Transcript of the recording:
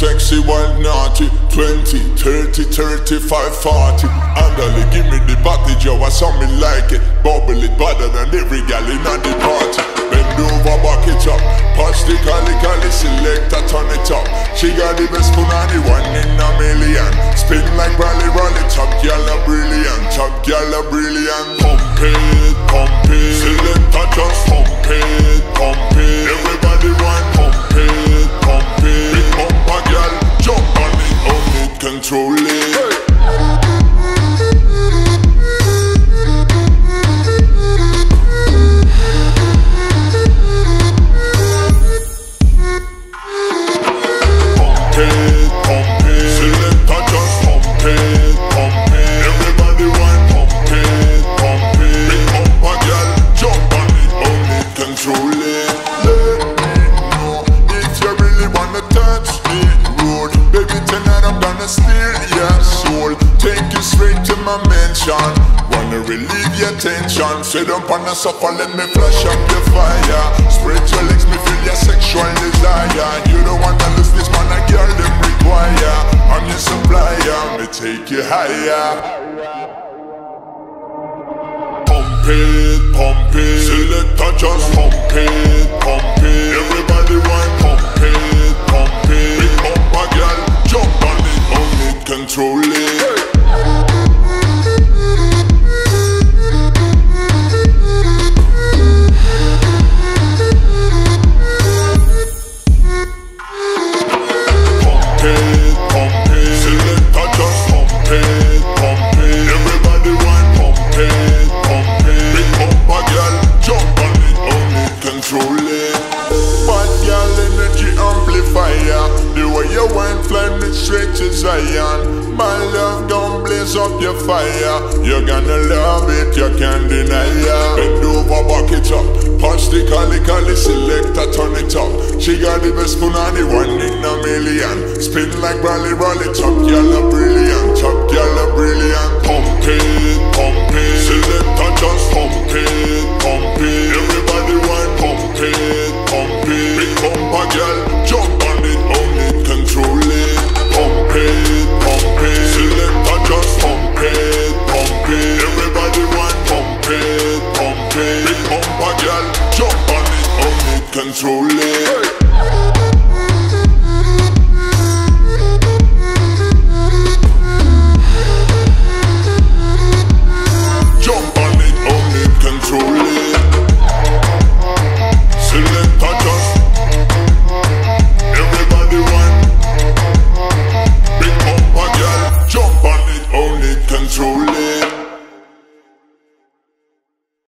sexy, wild, naughty. 20, 30, 35, 40 Andale, give me the body, Joe, I saw me like it. Bubble it better than every gal in the party. Bend over, back it up. Pass the cali, cali, select, I turn it up. She got the best punani, one in a million. Spin like rally, rally, top gal a brilliant Top gal a brilliant. Pump it, it, control it soul. Take you straight to my mansion. Wanna relieve your tension. Sit up on the sofa, let me flash up your fire. Spread your legs, me feel your sexual desire. You don't wanna lose this man, a girl them require. I'm your supplier, me take you higher. Pump it, pump it. Select a just pump it, pump it. Everybody want Zion. My love don't blaze up your fire. You're gonna love it, you can't deny ya. Bend over, back it up. Punch the cali cali select, I turn it up. She got the best punani, one in a million. Spin like Raleigh, Raleigh, top, y'all control it.